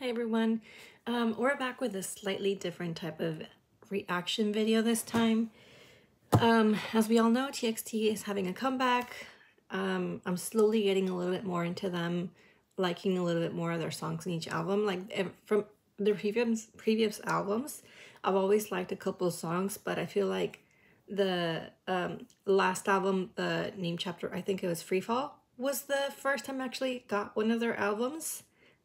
Hey everyone, um, we're back with a slightly different type of reaction video this time. Um, as we all know, TXT is having a comeback. Um, I'm slowly getting a little bit more into them, liking a little bit more of their songs in each album. Like from the previous previous albums, I've always liked a couple songs, but I feel like the um, last album, the name chapter, I think it was Free Fall, was the first time I actually got one of their albums.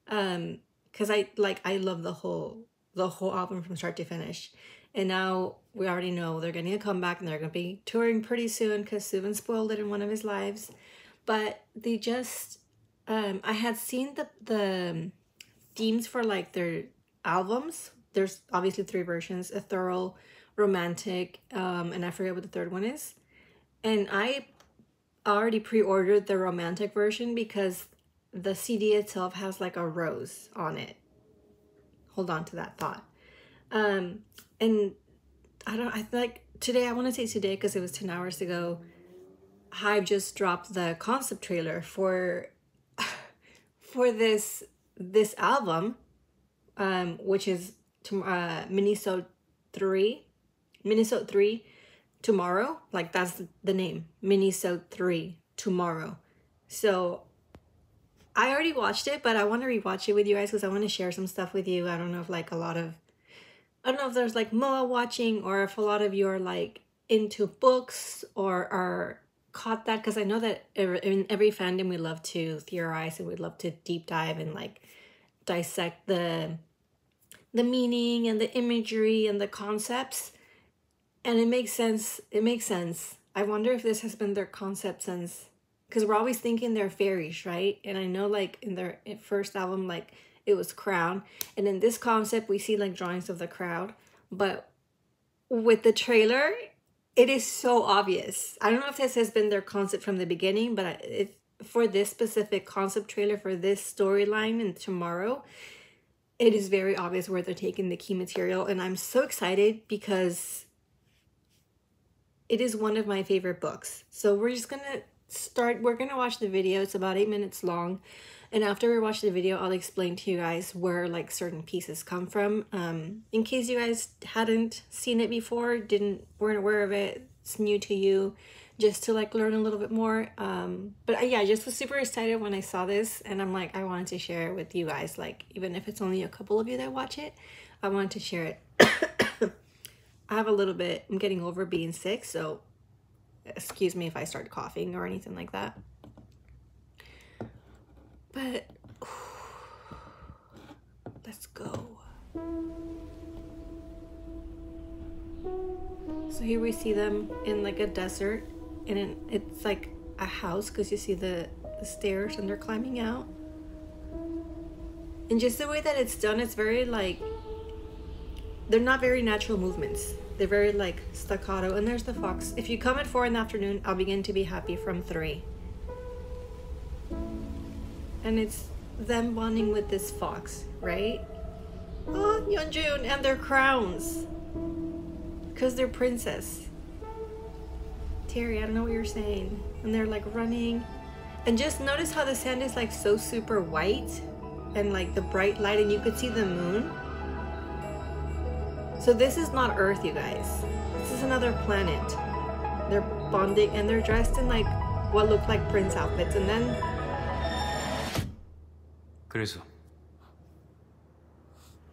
Um, because I like I love the whole the whole album from start to finish. And now we already know they're getting a comeback and they're gonna be touring pretty soon because Soobin spoiled it in one of his lives. But they just um I had seen the the themes for like their albums. There's obviously three versions, a thorough, romantic, um, and I forget what the third one is. And I already pre-ordered the romantic version because the CD itself has like a rose on it. Hold on to that thought. Um, and I don't, I like today, I want to say today because it was 10 hours ago, HYBE just dropped the concept trailer for, for this, this album, um, which is uh, Minisode 3, Minisode 3, Tomorrow. Like that's the name, Minisode 3, Tomorrow. So I already watched it, but I want to rewatch it with you guys because I want to share some stuff with you. I don't know if like a lot of, I don't know if there's like Moa watching or if a lot of you are like into books or are caught that because I know that in every fandom we love to theorize and we love to deep dive and like dissect the the meaning and the imagery and the concepts and it makes sense it makes sense i wonder if this has been their concept since because we're always thinking they're fairies, right? And I know like in their first album, like it was crown. And in this concept, we see like drawings of the crowd. But with the trailer, it is so obvious. I don't know if this has been their concept from the beginning, but for this specific concept trailer, for this storyline and tomorrow, it is very obvious where they're taking the key material. And I'm so excited because it is one of my favorite books. So we're just going to start we're gonna watch the video. It's about eight minutes long. And after we watch the video i'll explain to you guys where like certain pieces come from. Um in case you guys hadn't seen it before didn't weren't aware of it it's new to you just to like learn a little bit more. Um but I, yeah i just was super excited when i saw this and i'm like i wanted to share it with you guys. Like even if it's only a couple of you that watch it i wanted to share it. I have a little bit i'm getting over being sick so excuse me if I start coughing or anything like that. But let's go. So here we see them in like a desert and it's like a house because you see the, the stairs and they're climbing out. And just the way that it's done, it's very like, they're not very natural movements. They're very like staccato. And there's the fox. If you come at four in the afternoon, I'll begin to be happy from three. And it's them bonding with this fox, right? Oh, Yeonjun and their crowns. Because they're princess. Terry, I don't know what you're saying. And they're like running. And just notice how the sand is like so super white and like the bright light and you could see the moon. So this is not Earth, you guys. This is another planet. They're bonding and they're dressed in like what look like prince outfits and then 그래서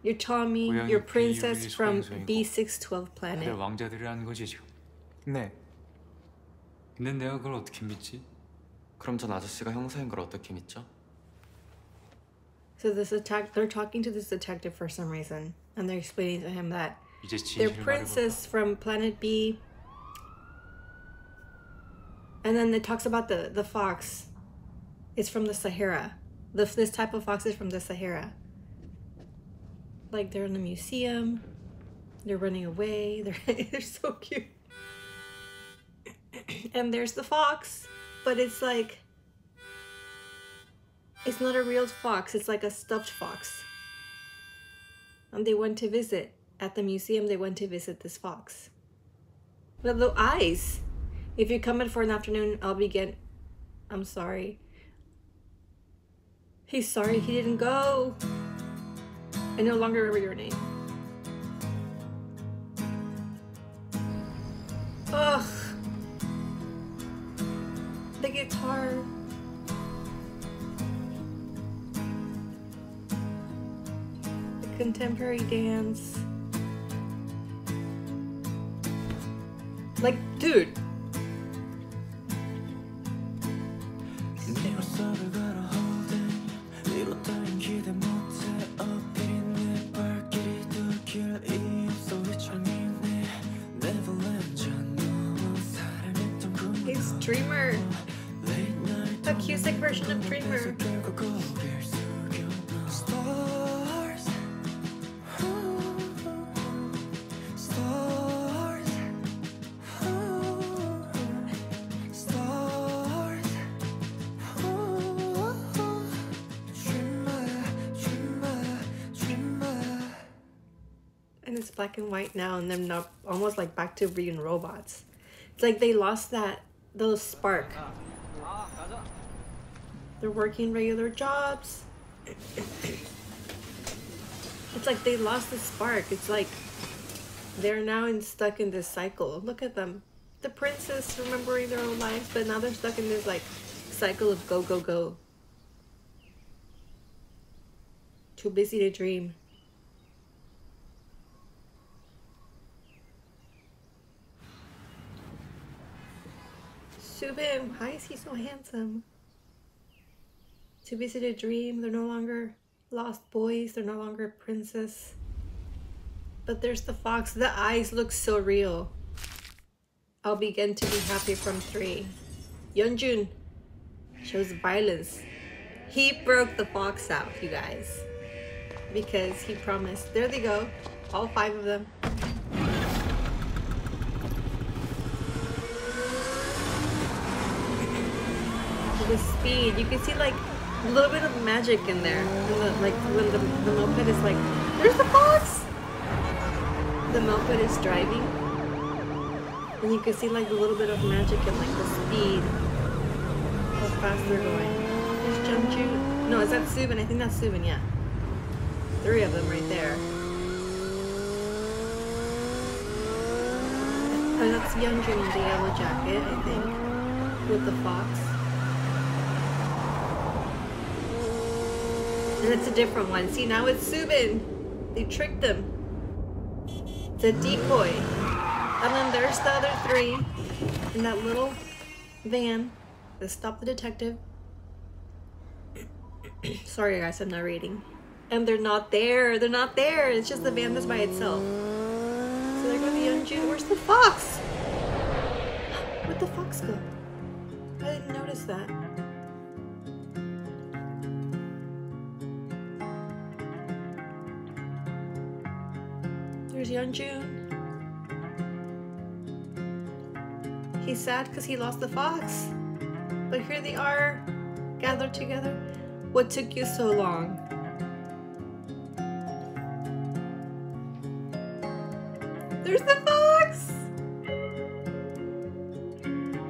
You're telling me you're princess from B612 planet. 왕자들이라는 거지 지금. 네. 근데 내가 그걸 어떻게 믿지? 그럼 전 아저씨가 형사인 걸 어떻게 믿죠? So this attack, they're talking to this detective for some reason, and they're explaining to him that they're princess from planet B. And then it talks about the the fox. It's from the Sahara. The, this type of fox is from the Sahara. Like they're in a museum. They're running away. They're they're so cute. and there's the fox, but it's like it's not a real fox, it's like a stuffed fox. And they went to visit. At the museum, they went to visit this fox. But the eyes. If you come in for an afternoon, I'll begin. I'm sorry. He's sorry he didn't go. I no longer remember your name. Ugh. The guitar. Contemporary dance. Like, dude. He's Dreamer. Acoustic version of Dreamer. Black and white now, and they're not almost like back to being robots. It's like they lost that little spark. They're working regular jobs. It's like they lost the spark. It's like they're now in, stuck in this cycle. Look at them. The princess remembering their own lives, but now they're stuck in this like cycle of go go go. Too busy to dream. Soobin, why is he so handsome? Too busy to dream. They're no longer lost boys. They're no longer princess. But there's the fox. The eyes look so real. I'll begin to be happy from three. Yeonjun shows violence. He broke the fox out, you guys. Because he promised. There they go. All five of them. The speed. You can see like a little bit of magic in there. Like when the, the moped is like, there's the fox! The moped is driving. And you can see like a little bit of magic in like the speed. How fast they're going. There's Yeonjun. No, is that Soobin? I think that's Soobin, yeah. Three of them right there. Oh, that's Yeonjun in the yellow jacket, I think. With the fox. And it's a different one. See, now it's Soobin. They tricked them. It's a decoy. And then there's the other three in that little van that stopped the detective. Sorry, guys, I'm not reading. And they're not there. They're not there. It's just the van that's by itself. So they're going to be Yeonjun. Where's the fox? Where'd the fox go? I didn't notice that. There's June. He's sad because he lost the fox. But here they are, gathered together. What took you so long? There's the fox!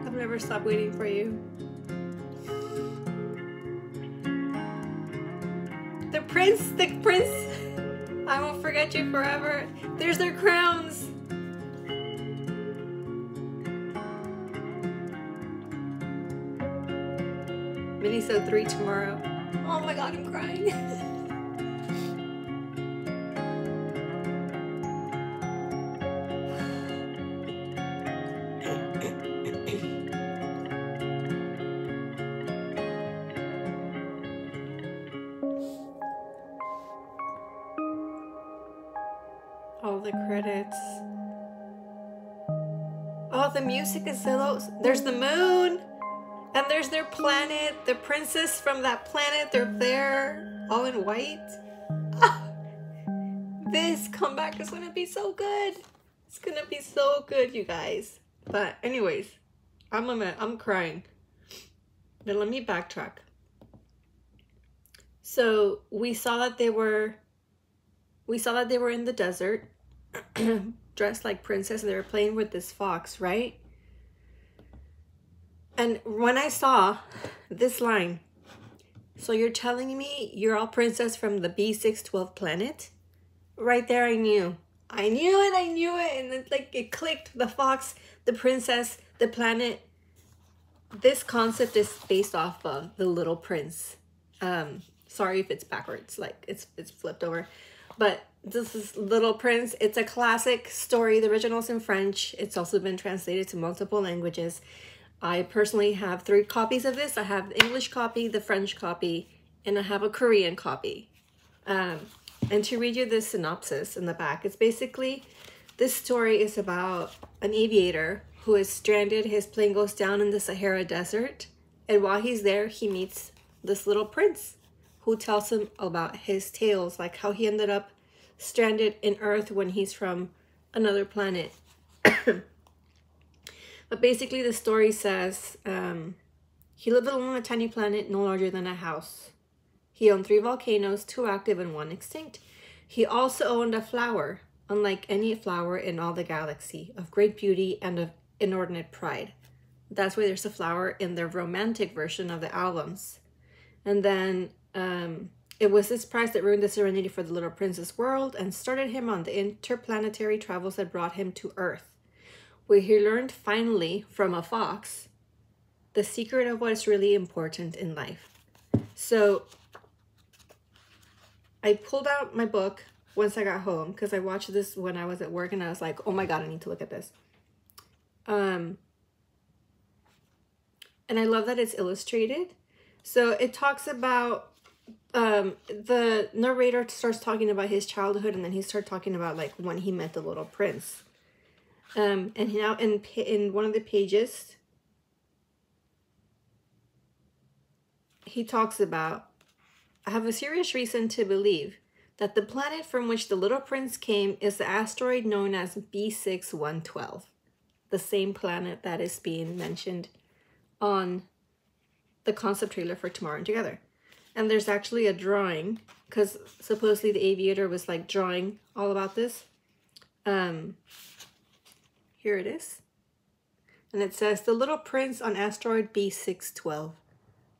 I've never stopped waiting for you. The prince, the prince, I won't forget you forever. There's their crowns. Minisode 3 tomorrow. Oh my god, I'm crying. music is so. There's the moon! And there's their planet, the princess from that planet, they're there, all in white. Ah, this comeback is gonna be so good. It's gonna be so good, you guys. But anyways, I'm a, I'm crying. But let me backtrack. So we saw that they were, we saw that they were in the desert, dressed like princess, and they were playing with this fox, right? And when I saw this line, so you're telling me you're all princess from the B612 planet? right there I knew. I knew it, I knew it, and it's like it clicked. The fox, the princess, the planet. This concept is based off of The Little Prince. Um, sorry if it's backwards, like it's it's flipped over. But this is Little Prince. It's a classic story. The original's in French. It's also been translated to multiple languages. I personally have three copies of this. I have the English copy, the French copy, and I have a Korean copy. Um, and to read you the synopsis in the back, it's basically this story is about an aviator who is stranded. His plane goes down in the Sahara Desert, and while he's there, he meets this little prince who tells him about his tales, like how he ended up stranded in Earth when he's from another planet. but basically, the story says um, he lived alone on a tiny planet no larger than a house. He owned three volcanoes, two active and one extinct. He also owned a flower, unlike any flower in all the galaxy, of great beauty and of inordinate pride. That's why there's a flower in the romantic version of the albums. And then um, it was this prize that ruined the serenity for the little prince's world and started him on the interplanetary travels that brought him to Earth, where he learned finally from a fox the secret of what is really important in life. So I pulled out my book once I got home because I watched this when I was at work and I was like, oh my god, I need to look at this. Um, and I love that it's illustrated. So it talks about um the narrator starts talking about his childhood and then he starts talking about like when he met the little prince. Um and now in in one of the pages he talks about I have a serious reason to believe that the planet from which the little prince came is the asteroid known as B612, the same planet that is being mentioned on the concept trailer for Tomorrow and Together. And there's actually a drawing, because supposedly the aviator was like drawing all about this. Um, here it is. And it says, The Little Prince on asteroid B612.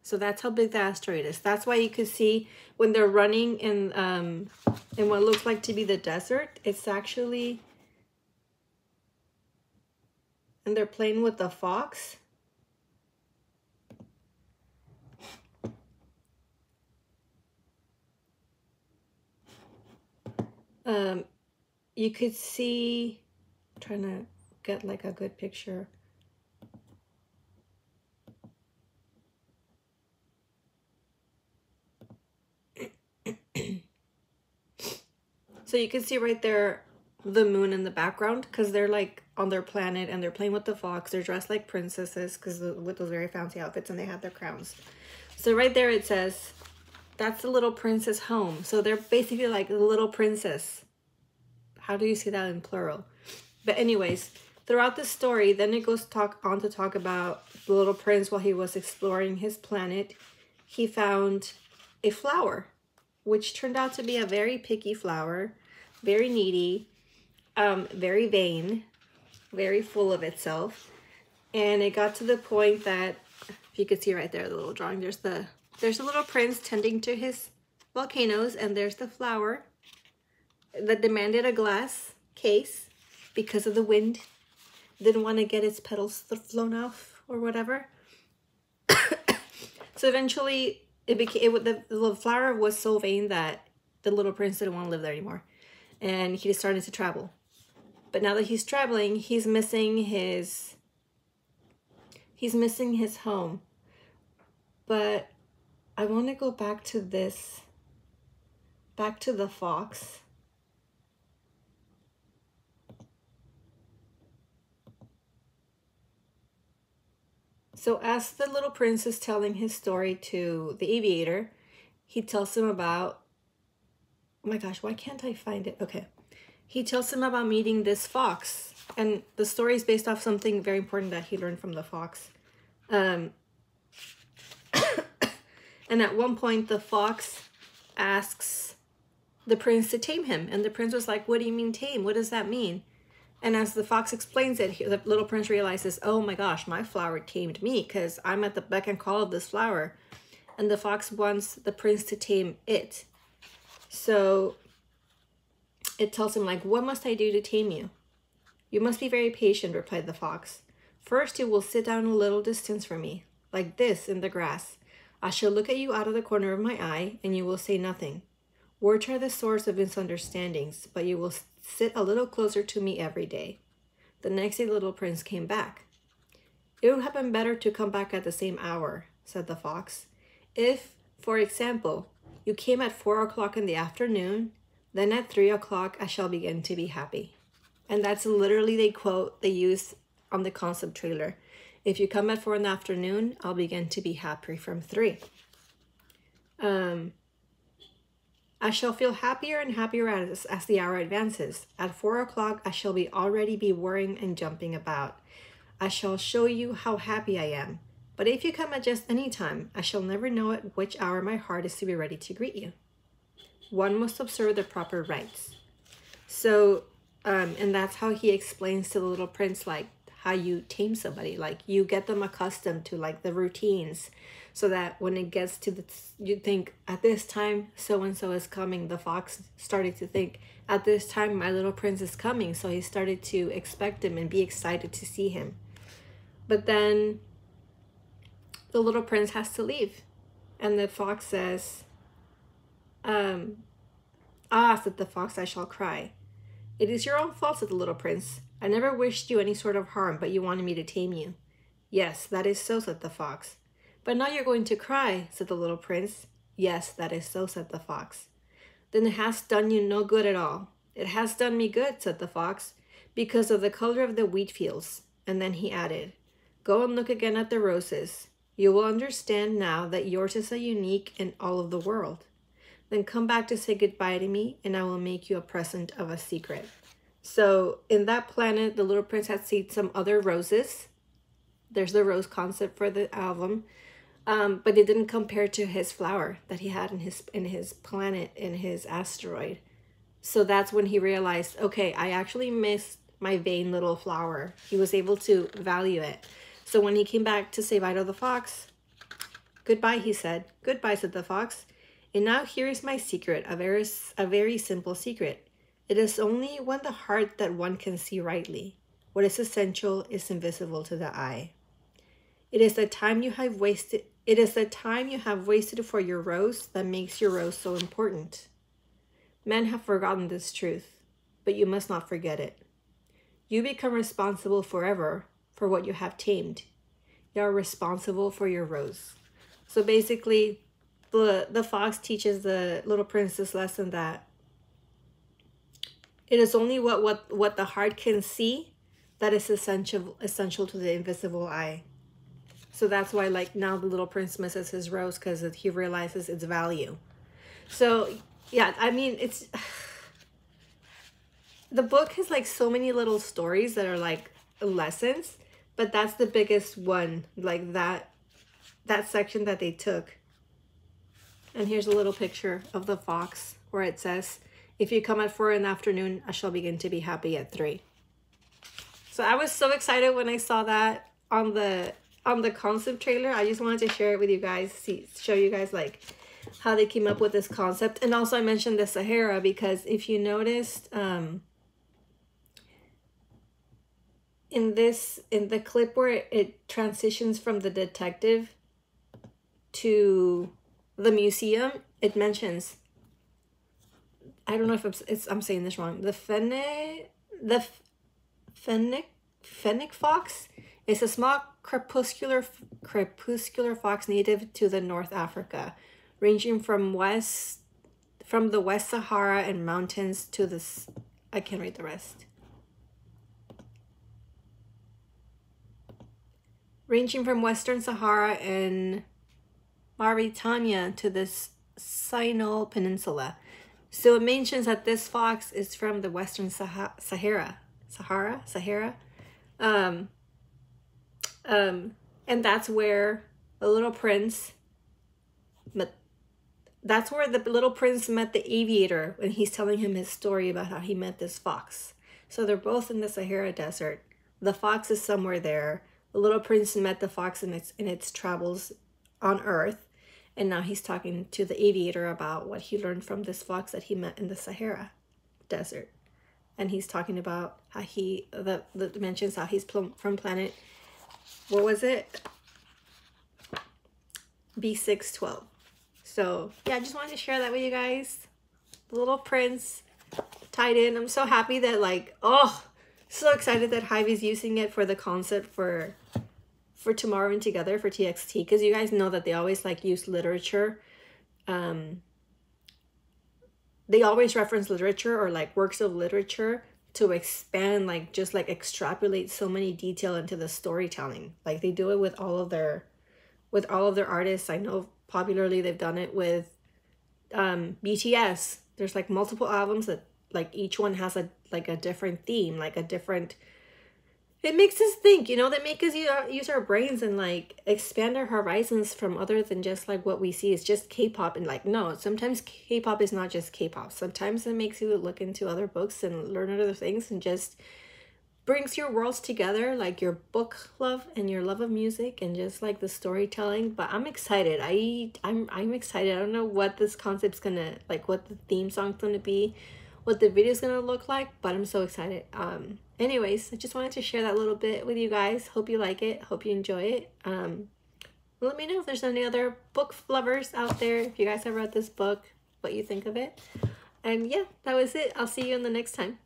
So that's how big the asteroid is. That's why you can see when they're running in um in what looks like to be the desert, it's actually and they're playing with the fox. Um you could see I'm trying to get like a good picture So you can see right there the moon in the background because they're like on their planet and they're playing with the fox. They're dressed like princesses because with those very fancy outfits and they have their crowns. So right there it says, that's the little princess home. So they're basically like the little princess. How do you see that in plural? But anyways, throughout the story, then it goes talk on to talk about the little prince while he was exploring his planet. He found a flower which turned out to be a very picky flower, very needy, um, very vain, very full of itself. And it got to the point that, if you could see right there, the little drawing, there's the there's a little prince tending to his volcanoes, and there's the flower that demanded a glass case because of the wind. Didn't want to get its petals flown off or whatever. so eventually it became it, the, the flower was so vain that the little prince didn't want to live there anymore. And he started to travel. But now that he's traveling he's missing his he's missing his home. But i want to go back to this back to the fox So as the little prince is telling his story to the aviator, he tells him about, oh my gosh, why can't I find it? Okay. He tells him about meeting this fox. And the story is based off something very important that he learned from the fox. Um, and at one point, the fox asks the prince to tame him. And the prince was like, what do you mean tame? What does that mean? And as the fox explains it, the little prince realizes, oh my gosh, my flower tamed me because I'm at the beck and call of this flower. And the fox wants the prince to tame it. So it tells him like, what must I do to tame you? You must be very patient, replied the fox. First you will sit down a little distance from me, like this in the grass. I shall look at you out of the corner of my eye, and you will say nothing. Words are the source of misunderstandings, but you will sit a little closer to me every day. The next day, little prince came back. It would have been better to come back at the same hour, said the fox. If, for example, you came at four o'clock in the afternoon, then at three o'clock I shall begin to be happy. And that's literally the quote they use on the concept trailer. If you come at four in the afternoon, I'll begin to be happy from three. Um, I shall feel happier and happier as, as the hour advances. At four o'clock, I shall be already be worrying and jumping about. I shall show you how happy I am. But if you come at just any time, I shall never know at which hour my heart is to be ready to greet you. One must observe the proper rites. So, um, and that's how he explains to the little prince, like, how you tame somebody. Like you get them accustomed to like the routines so that when it gets to the you think at this time so and so is coming. The fox started to think at this time my little prince is coming. So he started to expect him and be excited to see him. But then the little prince has to leave. And the fox says um ah said the fox i shall cry. It is your own fault said the little prince I never wished you any sort of harm, but you wanted me to tame you. Yes, that is so, said the fox. But now you're going to cry, said the little prince. Yes, that is so, said the fox. Then it has done you no good at all. It has done me good, said the fox, because of the color of the wheat fields. And then he added, Go and look again at the roses. You will understand now that yours is a unique in all of the world. Then come back to say goodbye to me, and I will make you a present of a secret. So in that planet, the little prince had seen some other roses. There's the rose concept for the album. Um, but it didn't compare to his flower that he had in his in his planet in his asteroid. So that's when he realized, okay, I actually missed my vain little flower. He was able to value it. So when he came back to say bye to the fox, goodbye, he said. Goodbye, said the fox. And now here is my secret, a very, a very simple secret. It is only when the heart that one can see rightly. What is essential is invisible to the eye. It is the time you have wasted it is the time you have wasted for your rose that makes your rose so important. Men have forgotten this truth, but you must not forget it. You become responsible forever for what you have tamed. You are responsible for your rose. So basically, the, the fox teaches the little princess lesson that it is only what, what, what the heart can see that is essential essential to the invisible eye. So that's why like now the little prince misses his rose because he realizes its value. So yeah, I mean it's the book has like so many little stories that are like lessons, but that's the biggest one, like that that section that they took. And here's a little picture of the fox where it says, if you come at 4 in the afternoon, I shall begin to be happy at 3. So I was so excited when I saw that on the on the concept trailer. I just wanted to share it with you guys, see show you guys like how they came up with this concept. And also I mentioned the Sahara because if you noticed um in this in the clip where it transitions from the detective to the museum, it mentions I don't know if I'm, it's, I'm saying this wrong. The fennec, the fennec, fennec fox is a small crepuscular crepuscular fox native to the North Africa, ranging from west from the West Sahara and mountains to this. I can't read the rest. Ranging from Western Sahara and Mauritania to the Sinai Peninsula. So it mentions that this fox is from the Western Sahara, Sahara, Sahara. Um, um, and that's where the little prince met, that's where the little prince met the aviator when he's telling him his story about how he met this fox. So they're both in the Sahara Desert. The fox is somewhere there. The little prince met the fox in its in its travels on Earth and now he's talking to the aviator about what he learned from this fox that he met in the Sahara. desert. And he's talking about how he, the, the mentions how he's pl- from planet, what was it? B612. So yeah, I just wanted to share that with you guys. The little prince tied in. I'm so happy that like, oh, so excited that HYBE is using it for the concept for for tomorrow and together for TXT because you guys know that they always like use literature. Um, they always reference literature or like works of literature to expand like just like extrapolate so many detail into the storytelling like they do it with all of their with all of their artists i know popularly they've done it with um bts there's like multiple albums that like each one has a like a different theme like a different it makes us think you know that make us uh, use our brains and like expand our horizons from other than just like what we see. Is just k-pop and like no sometimes k-pop is not just k-pop. Sometimes it makes you look into other books and learn other things and just brings your worlds together like your book love and your love of music and just like the storytelling. But i'm excited. I i'm i'm excited. I don't know what this concept's gonna like what the theme song's gonna be what the video is gonna look like but i'm so excited. Um anyways i just wanted to share that little bit with you guys. Hope you like it. Hope you enjoy it. Um let me know if there's any other book lovers out there if you guys have read this book what you think of it. And yeah that was it. I'll see you in the next time